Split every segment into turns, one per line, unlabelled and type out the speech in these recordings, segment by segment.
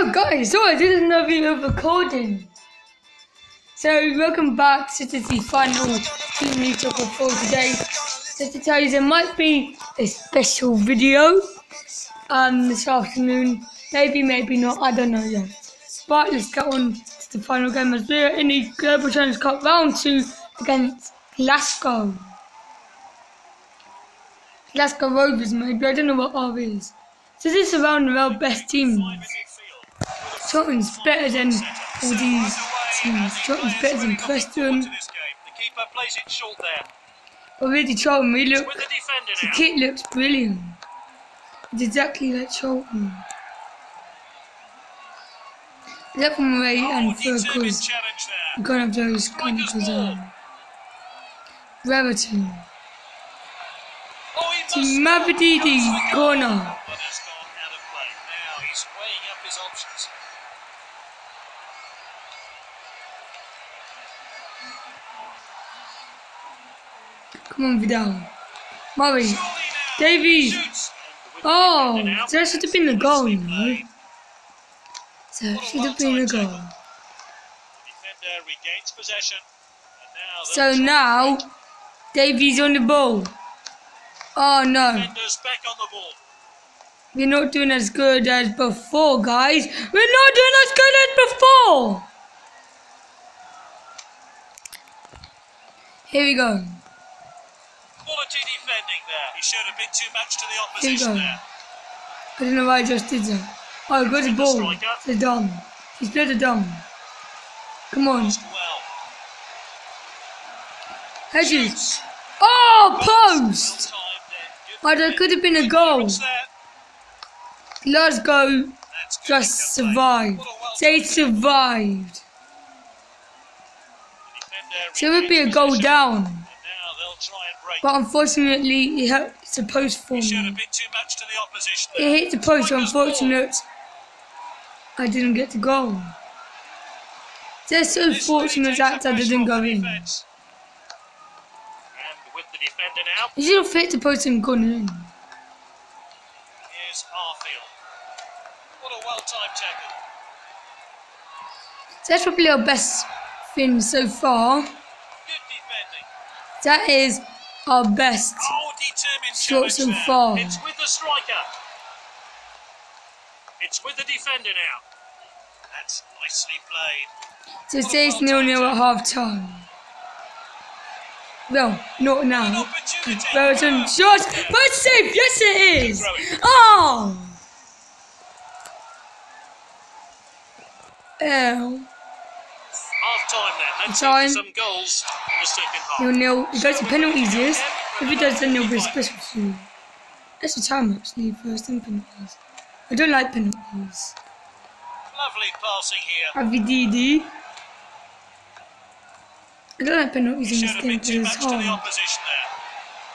Oh guys, so I did another video recording. So welcome back to the final Team Soccer for today. Just to tell you there might be a special video um this afternoon. Maybe, maybe not, I don't know yet. But let's get on to the final game as we're in the Global Challenge Cup round two against Glasgow. Glasgow Rovers maybe, I don't know what R is. So this is around our best teams. Tottenham's better than all these teams. Tottenham's better than Preston. Already Charlton, we look, the kit looks brilliant. It's exactly like Charlton. Eleven away and third because we can't have those kind of design. Brereton. To Mavididi corner. Come on, Vidal. Murray. Davies. Oh, that should have been a goal, you know. That should have been a goal. So now, Davies on the ball. Oh no. We're not doing as good as before, guys. We're not doing as good as before. Here we go.
Quality defending there. He showed a bit too much to the opposition
go.
there.
I don't know why I just did that. Oh, got the ball. The dumb. He's played the dumb. Come on.
Passed well.
Hedges. Oh, post!
Well timed there. Good
Oh, that could have been a goal.
clearance there.
Glasgow
That's good
just
pick-up
survived.
What a well
They survived.
defender
So it would be a goal down.
And now they'll try and break.
But unfortunately, it hit the post for
He
me.
the
It hit the post,
Striker's ball.
unfortunate. I didn't get the goal. They're so fortunate that
I
didn't go in.
defence. And with the defender now,
You should have fit the post and gone in.
here's Arfield. What a well-timed tackle.
That's probably our best thing so far.
Defending.
That is our best. Shots and far.
It's with the striker. It's with the defender now. That's nicely played.
So it stays nil nil at half time. Well, not now. Burton shot, but safe. Yes, it is. Oh. Oh.
Time then. Let's
Time.
some goals in the second half.
Nil nil. It goes to penalties. Yes. If it does, then there'll be a special few. Extra time actually first then penalties. I don't like penalties.
Lovely passing here.
Mavididi. I don't like penalties in this game because it's
the
hard.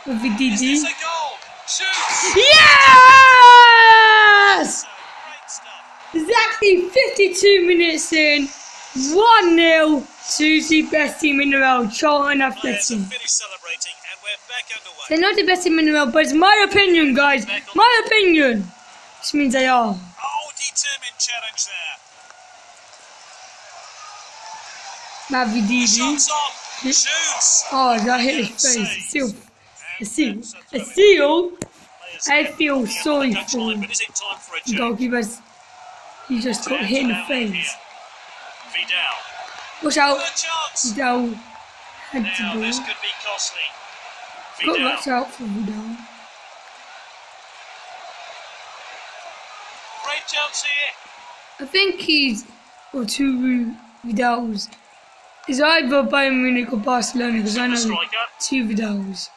there.
Mavididi.
this a goal? Shoots!
Yes! Exactly 52 minutes in, 1 0 the best team in the world, Charlton
Players
Athletics.
have finished celebrating and we're back underway.
They're not the best team in the world, but it's my opinion, guys. My opinion. Which means they are.
Oh, determined challenge there. On. Shoots.
Oh, that hit his face. A seal. A seal. A seal. I feel sorry for him.
But is it time for a
The
change?
goalkeeper's. He just got hit in the face.
Vidal.
Watch out.
Good chance.
Vidal had
Now
the
this
ball.
could be costly.
Got
Vidal.
watch out for Vidal.
Great chance here.
I think he's or two Vidals. Is either Bayern Munich or Barcelona because I know
striker.
two Vidals.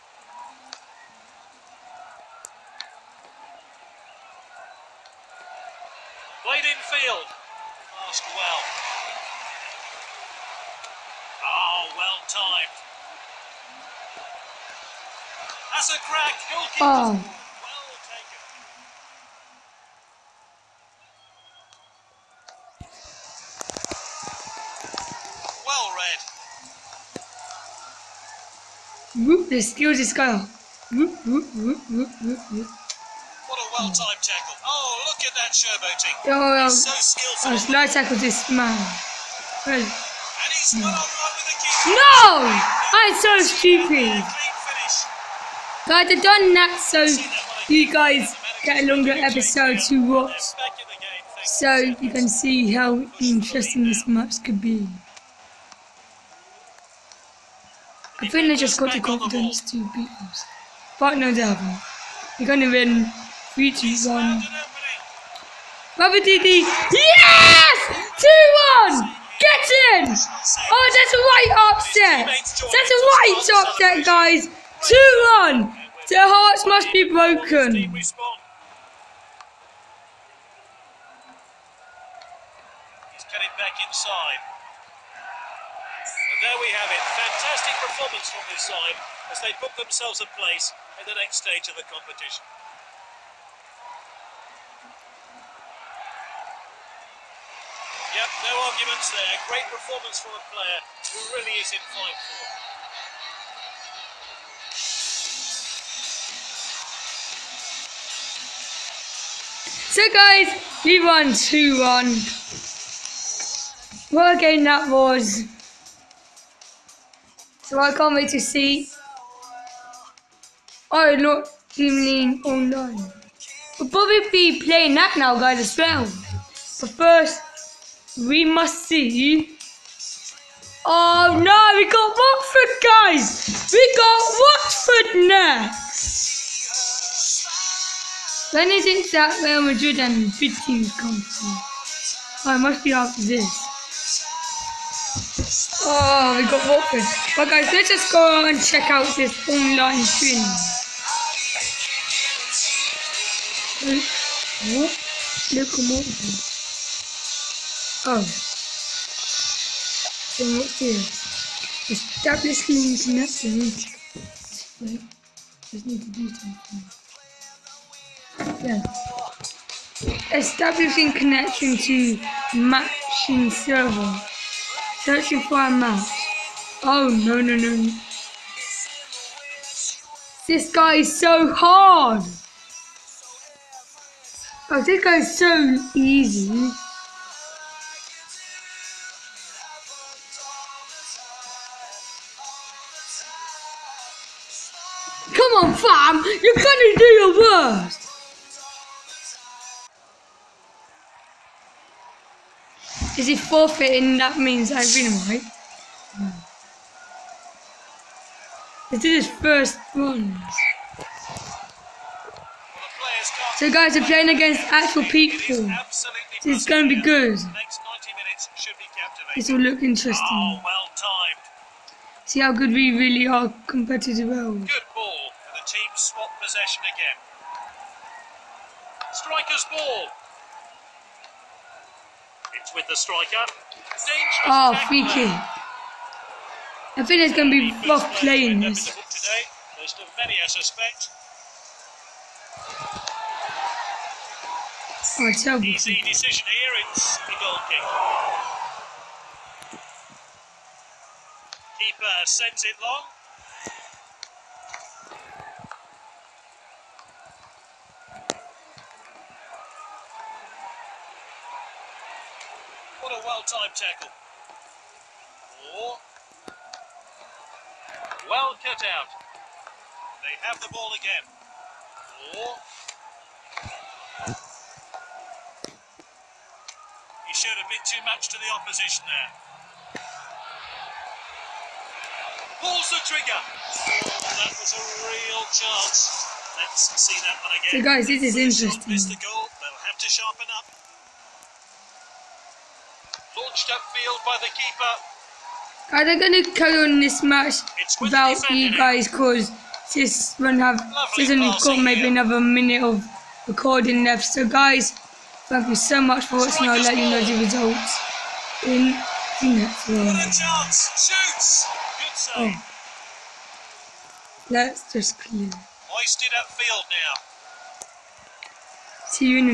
Played in field. Passed well. Oh, well timed. That's a crack. Goalkeeper.
Oh,
Well taken. Well read.
whoop, skills this guy. Whoop, whoop, whoop, whoop, whoop, whoop.
What a well-timed tackle. Oh, look at that showboating.
Oh, um,
So skillful.
oh, slide tackle this man.
And he's
No! I'm so stupid. Guys, I've done that so you guys get a longer episode to watch. So you can see how interesting this match could be. I think they just got the confidence to beat us. But no, they haven't. We're gonna win 3 2 1.
Found an opening.
Mavididi! Yes! 2 1! Get in! Oh, that's a right upset! That's a right upset, guys! 2 1! Their hearts must be broken.
It back inside. And there we have it. Fantastic performance from this side as they book themselves a place in the next stage of the competition. Yep, no arguments there. Great performance from a player who really is in fine form.
So, guys, we won 2 1. What a game that was. So, I can't wait to see. Oh, Dream League online. We'll probably be playing that now, guys, as well. But first, we must see. Oh no, we got Watford, guys! We got Watford next! When is it that Real Madrid and big teams come from? Oh, it must be after this. Oh, we got Watford. But guys, let's just go and check out this online stream. Hmm? What? Look at Watford. Oh. So what's this? Establishing connection. Wait, just need to do something. Yeah. Establishing connection to matching server. Searching for a match. Oh no no no. This guy is so hard. Oh, this guy is so easy. Come on, fam! You're gonna do your worst! Is he forfeiting? That means I win, right? This is his first one.
Well, the players can't
So, guys, we're playing against actual people. This is gonna be good.
Next 90 minutes should be captivating.
This will look
Oh,
interesting. See how good we really are compared to the world.
Good ball, and the team swap possession again. Striker's ball. It's with the striker. Dangerous
Oh,
tackle
free
there.
kick. I think it's gonna be
First
rough playing
end up in
this.
today. First of many, I suspect.
Oh, terrible.
Easy decision here. It's a goal kick. Keeper sends it long. What a well-timed tackle. Or well cut out. They have the ball again. Or he showed a bit too much to the opposition there. Pulls the trigger. Oh, that was a real chance. Let's see that one again.
So, guys, this is interesting.
The goal. They'll have to sharpen up. Launched upfield by the keeper.
Guys, I'm gonna carry on this match
It's
without you guys because this one have this only got maybe
here.
another minute of recording left. So guys, thank you so much for watching. I'll let you know the results in the next one.
chance. Shoots. Good save.
Oh. Let's just clear.
Hoisted upfield now.
See you in.